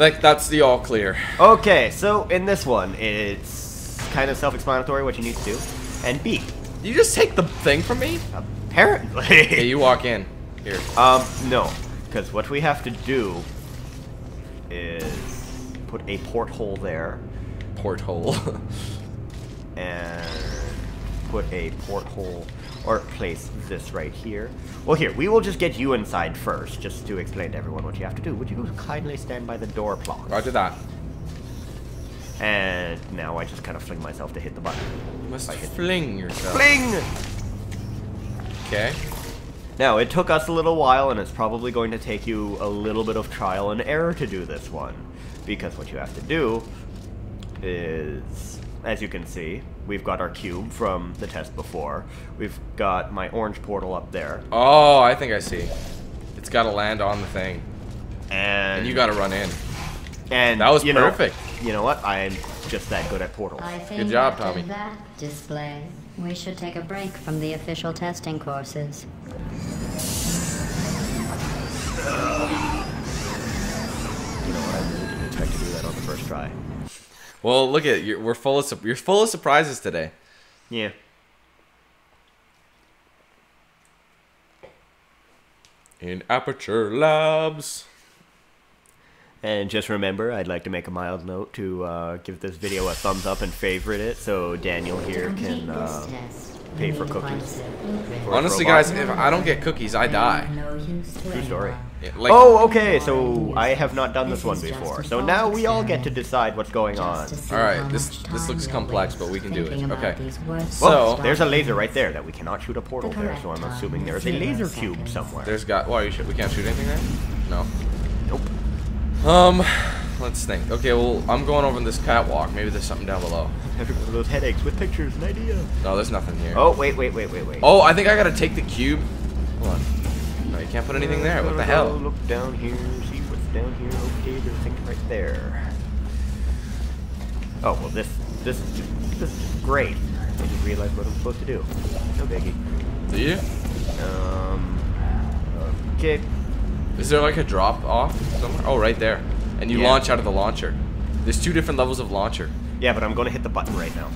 Like that's the all clear. Okay, so in this one, it's kind of self-explanatory what you need to do. And B, You just take the thing from me? apparently. Okay, you walk in. Here. Um, no, because what we have to do is put a porthole there Porthole. and put a porthole or place this right here. Well, here, we will just get you inside first, just to explain to everyone what you have to do. Would you kindly stand by the door, please? Roger that. And now I just kind of fling myself to hit the button. You must I hit- fling yourself. Fling! Okay. Now, it took us a little while, and it's probably going to take you a little bit of trial and error to do this one. Because what you have to do is, as you can see, we've got our cube from the test before. We've got my orange portal up there. Oh, I think I see. It's got to land on the thing, And, and you got to run in. and that was you know- perfect. you know what? I'm just that good at portals. I think job, Tommy. that display, we should take a break from the official testing courses. You know what? I really didn't expect to do that on the first try. Well, look at you. We're full of sup- you're full of surprises today. Yeah. In Aperture Labs. And just remember, I'd like to make a mild note to uh, give this video a thumbs up and favorite it so Daniel here can uh, pay for need to find cookies. a blueprint. For- Honestly, guys, if I don't get cookies, I die. No use to True story. Anyone. Yeah, Like, oh, okay, so I have not done this This one before. So now we all get to decide what's going on. Just to see All right, this- this looks complex, but we can do it. Okay. these worthless Well, So- there's a laser right there that we cannot shoot a portal The there, so I'm assuming there is is a laser zero cube somewhere. there's got. Why are you should we can't shoot anything there? No. Nope. Um, let's think. Okay, well, I'm going over this catwalk. Maybe there's something down below. Every one of those headaches with pictures, an idea. No, there's nothing here. Oh, wait, wait, wait, wait, wait. Oh, I think I gotta take the cube. Hold on. Can't put anything there. What the hell? Look down here, see what's down here. Okay, there's things right there. Oh well, this this is just, this is great. I just realized what I'm supposed to do. No biggie. Do you? Um. Okay. Is there like a drop off somewhere? Oh, right there. And you Yeah. launch out of the launcher. There's two different levels of launcher. Yeah, but I'm going to hit the button right now.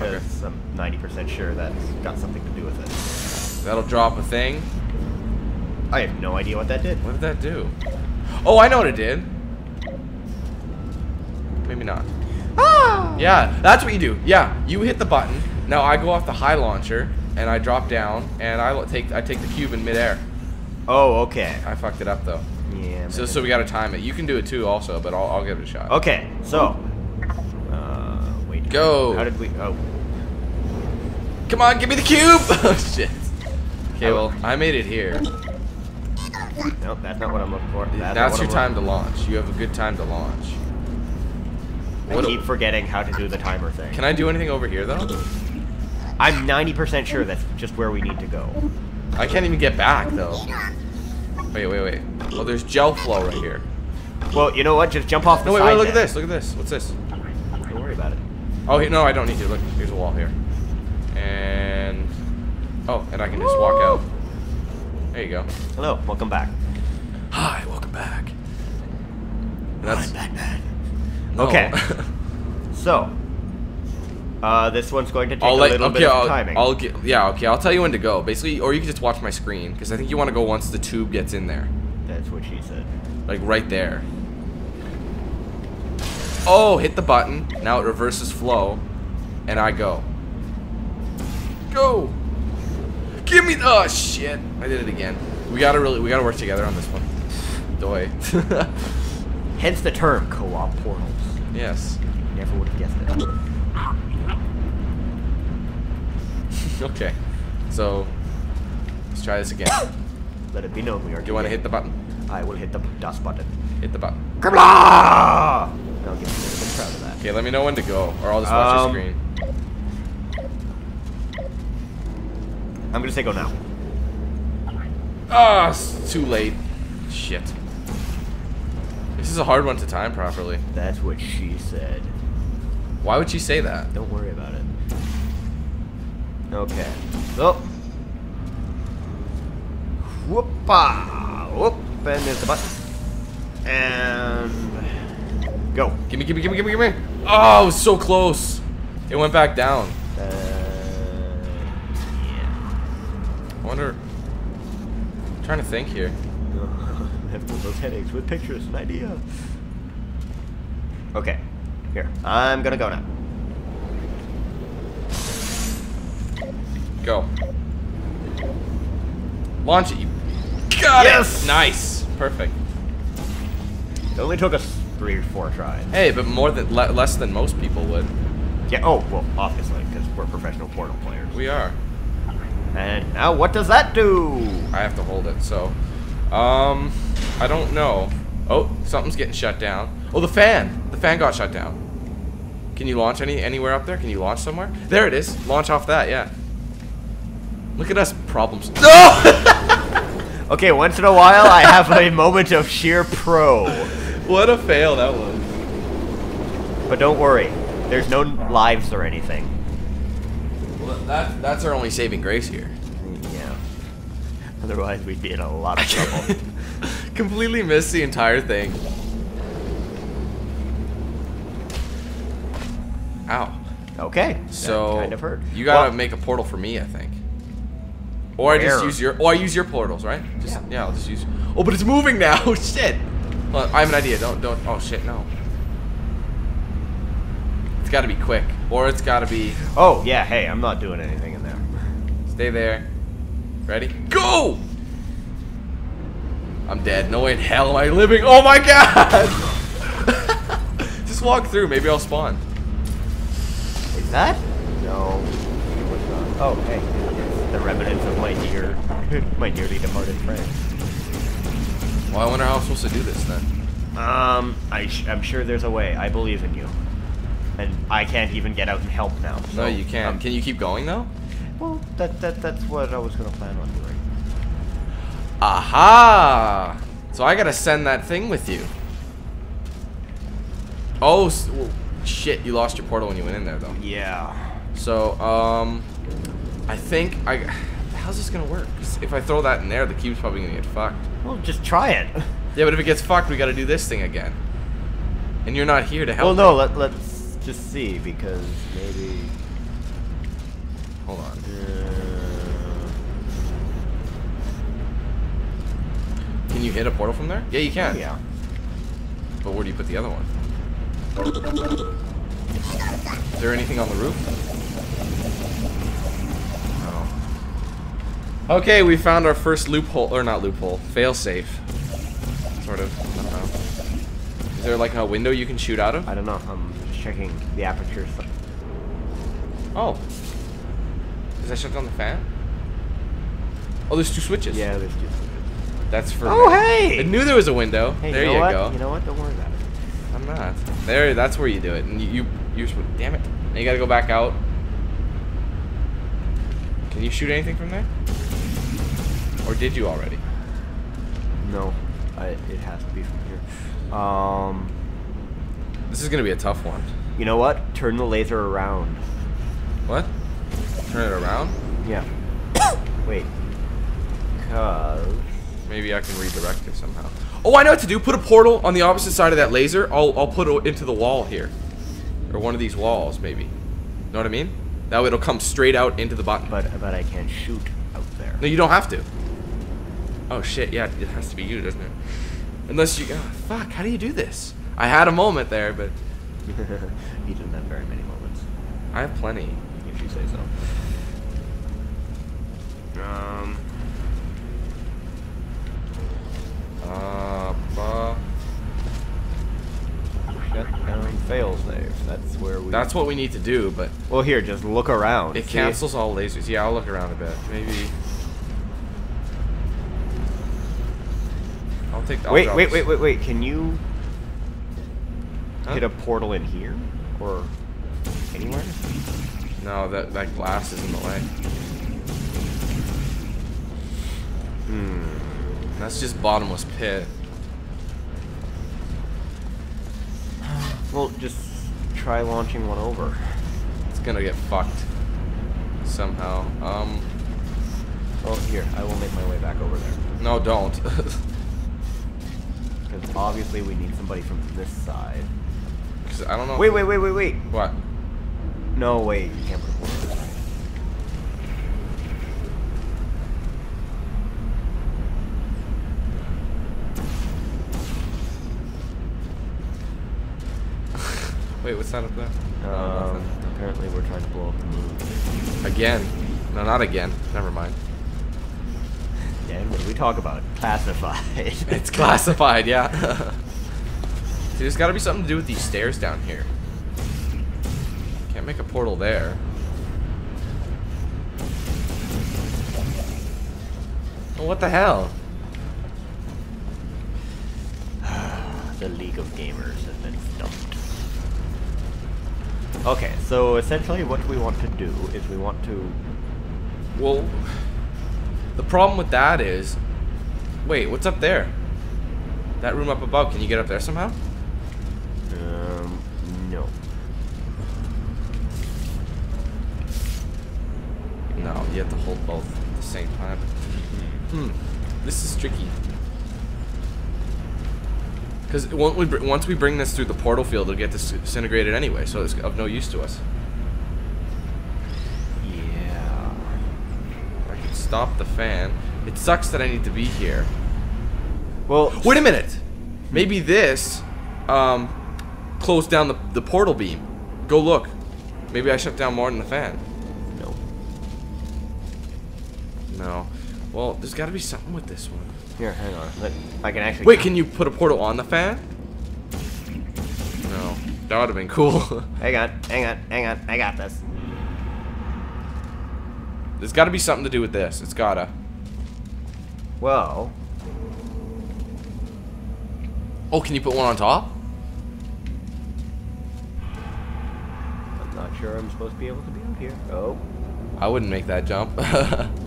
Okay. I'm 90% sure that's got something to do with it. That'll drop a thing. I have no idea what that did. What did that do? Oh, I know what it did. Maybe not. Ah! Yeah, that's what you do. Yeah, you hit the button. Now I go off the high launcher and I drop down and I take I take the cube in midair. Oh, okay. I fucked it up though. Yeah. So man. so we gotta time it. You can do it too also, but I'll I'll give it a shot. Okay, so. Uh, wait. Go. How did we? Oh. Come on, give me the cube! oh shit. Okay, well I made it here. Nope, that's not what I'm looking for. That's, That's your time to launch. You have a good time to launch. I What- keep forgetting how to do the timer thing. Can I do anything over here though? I'm 90% sure that's just where we need to go. I can't even get back though. Wait, wait, wait. Well, there's gel flow right here. Well, you know what? Just jump off the No, wait, wait, look at this. Look at this. What's this? Don't worry about it. Oh, no, I don't need to. Look, here's a wall here. And oh, and I can just walk out. There you go. Hello, welcome back. Hi, welcome back. That's Batman. no. Okay. So, uh, this one's going to take I'll a let. little Okay, bit of I'll, timing. I'll get. Yeah, okay. I'll tell you when to go. Basically, or you can just watch my screen because I think you want to go once the tube gets in there, That's what she said. like right there. Oh, hit the button. Now it reverses flow, and I go. Go. Give me. Oh shit! I did it again. We gotta really. We gotta work together on this one. Doy. Hence the term co-op portals. yes. Never would have guessed it. Okay. So let's try this again. Let it be known we are. Do you want to hit the button? I will hit the dust button. Hit the button. Kabla! I'll get a little bit proud of that. Okay, let me know when to go, or I'll just watch Um, your screen. I'm gonna say go now. Ah, it's too late. Shit. This is a hard one to time properly. That's what she said. Why would she say that? Don't worry about it. Okay. So. Whoopa! Whoop! And there's the button. And Go. Gimme, gimme, gimme, gimme, gimme. Oh, it was so close. It went back down. Uh, I wonder. I'm trying to think here. Those headaches with pictures. An idea. Okay. Here. I'm gonna go now. Go. Launch it. You got Yes! it. Nice. Perfect. It only took us three or four tries. Hey, but more than le less than most people would. Yeah. Oh, well, obviously, because we're professional Portal players. We are. And now, what does that do? I have to hold it. So, um, I don't know. Oh, something's getting shut down. Oh, the fan. The fan got shut down. Can you launch any anywhere up there? Can you launch somewhere? There it is. Launch off that. Yeah. Look at us problems. No! Okay, once in a while, I have a moment of sheer pro. what a fail that was. But don't worry, there's no lives or anything. Well, that that's our only saving grace here. Yeah. Otherwise, we'd be in a lot of trouble. Completely missed the entire thing. Ow. okay. that So kind of hurt. you gotta Well, make a portal for me, I think. Or I just use your. Or I use your portals, right? Just, Yeah. yeah. I'll just use. Oh, but it's moving now. shit. Well, I have an idea. Don't don't. Oh shit, no. It's got to be quick, or it's got to be. Oh yeah. Hey, I'm not doing anything in there. Stay there. Ready? Go! I'm dead. No way in hell am I living. Oh my god! Just walk through. Maybe I'll spawn. Is that? No. It was not. Oh, hey. It's the remnants of my dear, my dearly departed friend. Well, I wonder how I'm supposed to do this then. Um, I sh I'm sure there's a way. I believe in you. And I can't even get out and help now. No, you can't. um, Can you keep going though? well, that, that that's what I was gonna plan on doing. Aha! So I gotta send that thing with you. Oh, well, shit! You lost your portal when you went in there, though. Yeah. So, um, I think I. How's this gonna work? 'Cause if I throw that in there, the cube's probably gonna get fucked. Well, just try it. Yeah, but if it gets fucked, we gotta do this thing again. And you're not here to help. well, me. no. Let let's just see because maybe. Hold on. Uh, Can you hit a portal from there? Yeah, you can. yeah. But where do you put the other one? Is there anything on the roof? No. Okay, we found our first loophole, or not loophole, fail safe. Sort of. I don't know. Is there like a window you can shoot out of? I don't know. I'm just checking the aperture. stuff. Oh. Does that shut down the fan? Oh, there's two switches. Yeah, there's just. That's for. Oh, hey! I knew there was a window. Hey, there you, know you what? go. You know what? Don't worry about it. I'm not. There, that's where you do it. And you, you, you damn it. Now you gotta go back out. Can you shoot anything from there? Or did you already? No, I, it has to be from here. Um, This is gonna be a tough one. you know what? Turn the laser around. What? Turn it around? Yeah. Wait. Cause. Maybe I can redirect it somehow. Oh, I know what to do. Put a portal on the opposite side of that laser. I'll, I'll put it into the wall here. Or one of these walls, maybe. Know what I mean? That way it'll come straight out into the button. But but I can't shoot out there. No, you don't have to. Oh shit, yeah, it has to be you, doesn't it? Unless you, oh, fuck, how do you do this? I had a moment there, but he didn't have very many moments, I have plenty. if you say so. Um. Uh, uh, Shut down fail. That's where we. that's what we need to do, but Well, here, just look around. it see? cancels all lasers. Yeah, I'll look around a bit. Maybe. I'll take. I'll Wait, wait, wait, wait, wait. Can you Huh? hit a portal in here or anywhere? No, that that glass is in the way. Hmm. That's just bottomless pit. Well, just try launching one over. It's gonna get fucked somehow. Um, Oh, here, I will make my way back over there. no, don't. Because obviously we need somebody from this side. Because I don't know. Wait, wait, wait, wait, wait. What? No, wait. You can't put a portal this way. Wait, what's that up there? Oh, Um, apparently we're trying to blow up the moon. Again? No, not again. Never mind. Dan, what do we talk about? Classified. It's classified, yeah. See, there's got to be something to do with these stairs down here. Can't make a portal there. Oh, what the hell? the League of Gamers has been dumped. Okay, so essentially what we want to do is we want to... Well, the problem with that is, wait, what's up there? That room up above, can you get up there somehow? You have to hold both at the same time. Hmm, this is tricky. Because once we, br- once we bring this through the portal field, it'll get disintegrated anyway, so it's of no use to us. Yeah. I could stop the fan. It sucks that I need to be here. Well, Wait a minute! Maybe this, um, closed down the, the portal beam. Go look. Maybe I shut down more than the fan. no. No. Well, there's got to be something with this one. Here, hang on. Let, I can actually... Wait, can you put a portal on the fan? No. That would have been cool. Hang on, hang on, hang on. I got this. there's got to be something to do with this. It's gotta. Well, Oh, can you put one on top? I'm not sure I'm supposed to be able to be out here. Oh. I wouldn't make that jump.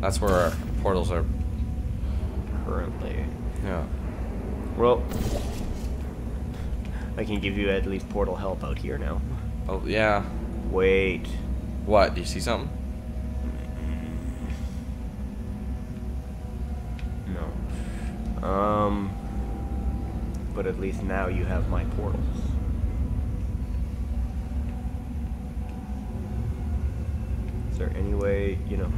That's where our portals are. Currently. Yeah. Well, I can give you at least portal help out here now. Oh, yeah. Wait. What? Do you see something? No. Um. But at least now you have my portals. Is there any way, you know?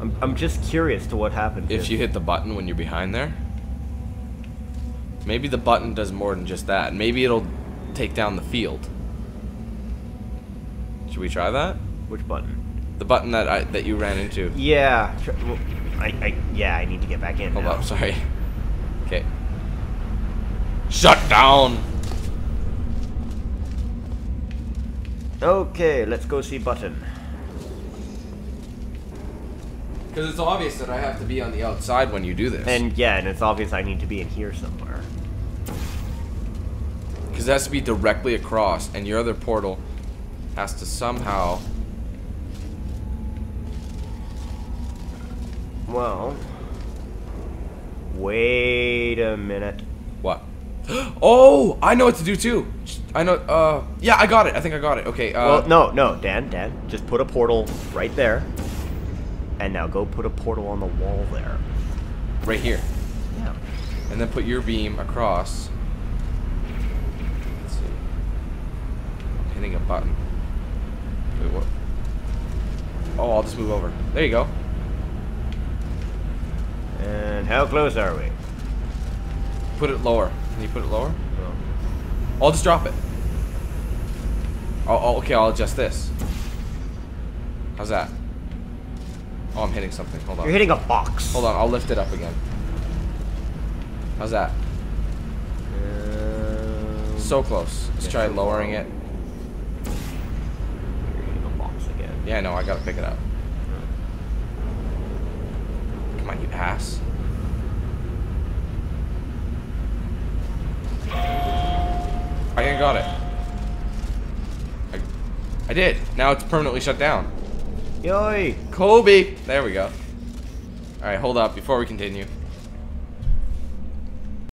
I'm, I'm just curious to what happens If you hit the button when you're behind there. Maybe the button does more than just that. Maybe it'll take down the field. Should we try that? Which button? The button that I that you ran into. Yeah. Well, I, I, yeah, I need to get back in. Hold now. up, sorry. Okay. Shut down. Okay, let's go see button. Because it's obvious that I have to be on the outside when you do this. And yeah, and it's obvious I need to be in here somewhere. Because it has to be directly across, and your other portal has to somehow. Well, wait a minute. What? Oh, I know what to do too. I know. Uh, yeah, I got it. I think I got it. Okay. Uh, well, no, no, Dan, Dan, just put a portal right there, and now go put a portal on the wall there. right here, Yeah. and then put your beam across. Let's see. I'm hitting a button. Wait, what? Oh, I'll just move over. There you go. And how close are we? Put it lower. Can you put it lower? Well, I'll just drop it. Oh, okay, I'll adjust this. How's that? Oh, I'm hitting something. Hold on. you're hitting a box. Hold on, I'll lift it up again. How's that? Um, So close. Let's try lowering it. you're hitting a box again. Yeah, no, I gotta pick it up. Come on, you ass. I got it. I, I did. Now it's permanently shut down. Yoy! Kobe! There we go. Alright, hold up before we continue.